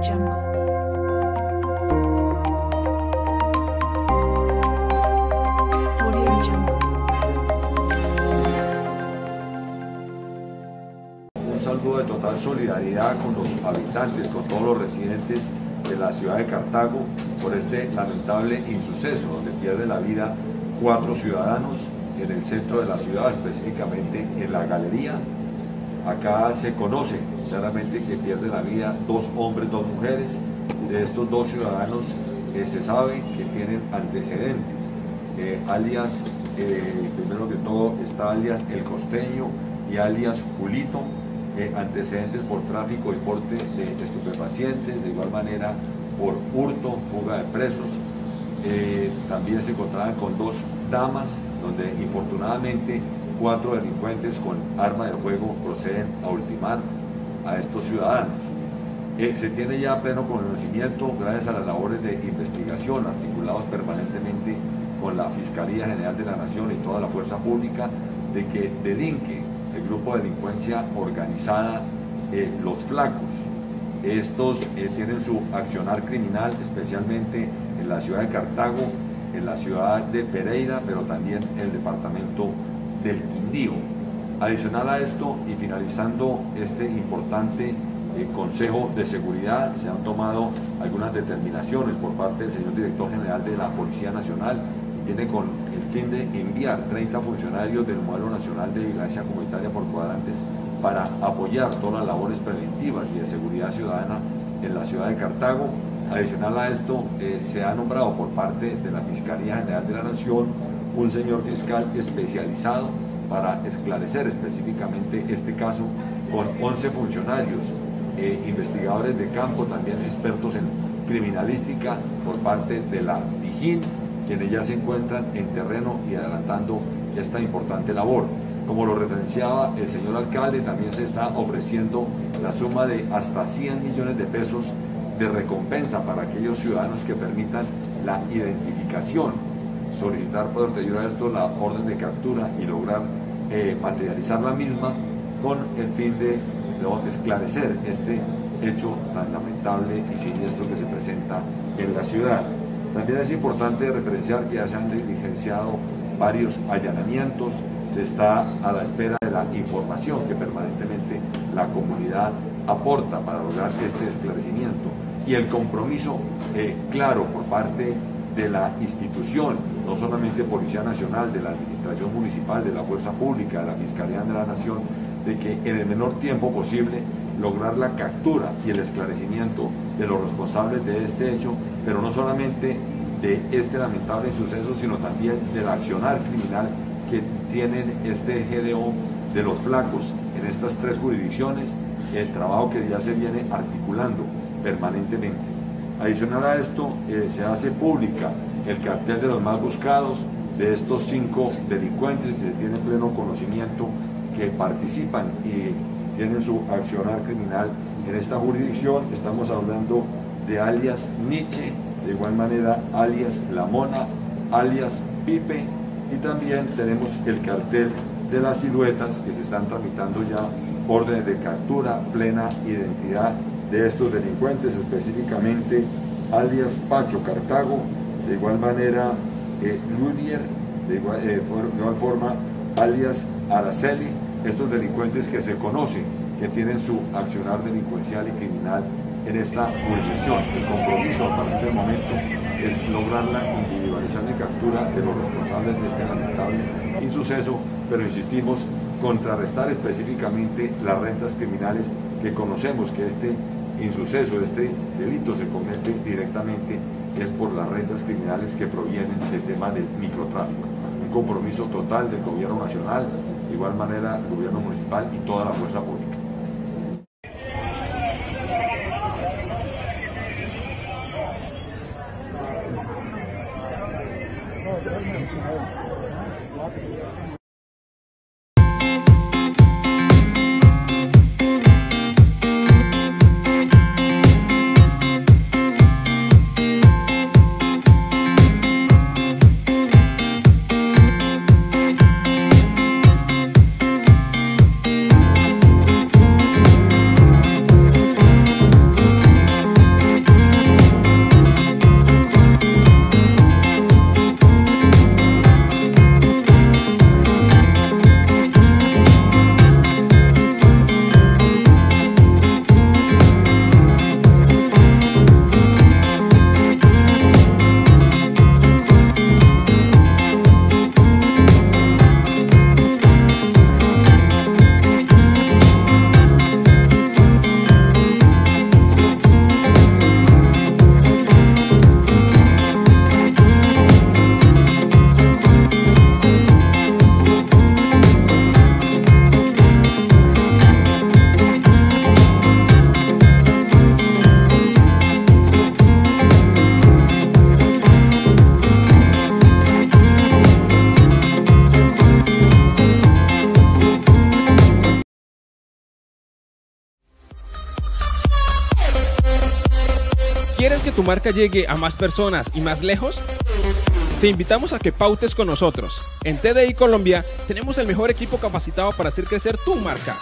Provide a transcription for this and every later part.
Un saludo de total solidaridad con los habitantes, con todos los residentes de la ciudad de Cartago por este lamentable insuceso donde pierde la vida cuatro ciudadanos en el centro de la ciudad, específicamente en la galería. Acá se conoce claramente que pierde la vida dos hombres, dos mujeres. De estos dos ciudadanos eh, se sabe que tienen antecedentes, eh, alias, eh, primero que todo está alias El Costeño y alias Julito, antecedentes por tráfico y porte de estupefacientes, de igual manera por hurto, fuga de presos. También se encontraban con dos damas, donde infortunadamente cuatro delincuentes con arma de fuego proceden a ultimar a estos ciudadanos. Eh, se tiene ya pleno conocimiento, gracias a las labores de investigación articulados permanentemente con la Fiscalía General de la Nación y toda la fuerza pública, de que delinque el grupo de delincuencia organizada eh, Los Flacos. Estos eh, tienen su accionar criminal especialmente en la ciudad de Cartago, en la ciudad de Pereira, pero también en el departamento del Quindío. Adicional a esto y finalizando este importante eh, Consejo de Seguridad, se han tomado algunas determinaciones por parte del señor director general de la Policía Nacional, tiene con el fin de enviar 30 funcionarios del Modelo Nacional de Vigilancia Comunitaria por cuadrantes para apoyar todas las labores preventivas y de seguridad ciudadana en la ciudad de Cartago. Adicional a esto, eh, se ha nombrado por parte de la Fiscalía General de la Nación un señor fiscal especializado para esclarecer específicamente este caso con 11 funcionarios, eh, investigadores de campo, también expertos en criminalística por parte de la Dijín, quienes ya se encuentran en terreno y adelantando esta importante labor. Como lo referenciaba el señor alcalde, también se está ofreciendo la suma de hasta 100 millones de pesos de recompensa para aquellos ciudadanos que permitan la identificación, solicitar por ayuda a esto la orden de captura y lograr eh, materializar la misma con el fin de, de esclarecer este hecho tan lamentable y siniestro que se presenta en la ciudad. También es importante referenciar que ya se han diligenciado varios allanamientos, se está a la espera de la información que permanentemente la comunidad aporta para lograr este esclarecimiento y el compromiso eh, claro por parte de la institución, no solamente Policía Nacional, de la Administración Municipal, de la Fuerza Pública, de la Fiscalía de la Nación, de que en el menor tiempo posible lograr la captura y el esclarecimiento de los responsables de este hecho, pero no solamente de este lamentable suceso, sino también del accionar criminal que tienen este GDO de los flacos en estas tres jurisdicciones, el trabajo que ya se viene articulando permanentemente. Adicional a esto, eh, se hace pública el cartel de los más buscados de estos cinco delincuentes que tienen pleno conocimiento que participan y tienen su accionar criminal en esta jurisdicción. Estamos hablando de alias Nietzsche, de igual manera alias La Mona, alias Pipe y también tenemos el cartel de las siluetas que se están tramitando ya órdenes de captura, plena identidad de estos delincuentes, específicamente alias Pacho Cartago, de igual manera eh, igual, eh, de igual forma alias Araceli, estos delincuentes que se conocen, que tienen su accionar delincuencial y criminal en esta jurisdicción. El compromiso a partir del momento es lograr la individualización y captura de los responsables de este lamentable insuceso, pero insistimos, contrarrestar específicamente las rentas criminales que conocemos que este insuceso, este delito se comete directamente es por las rentas criminales que provienen del tema del microtráfico. Un compromiso total del gobierno nacional, de igual manera el gobierno municipal y toda la fuerza pública. Tu marca llegue a más personas y más lejos? Te invitamos a que pautes con nosotros. En TDI Colombia tenemos el mejor equipo capacitado para hacer crecer tu marca.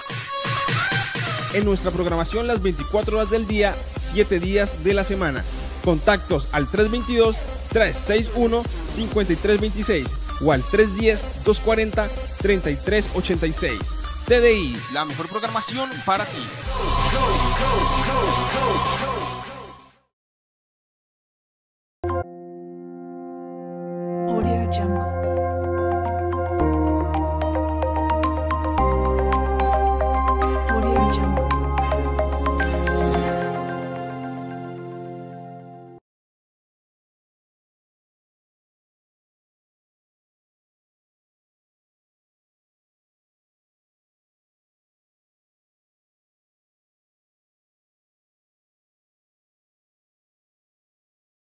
En nuestra programación las 24 horas del día, 7 días de la semana. Contactos al 322-361-5326 o al 310-240-3386. TDI, la mejor programación para ti. Audio Jungle.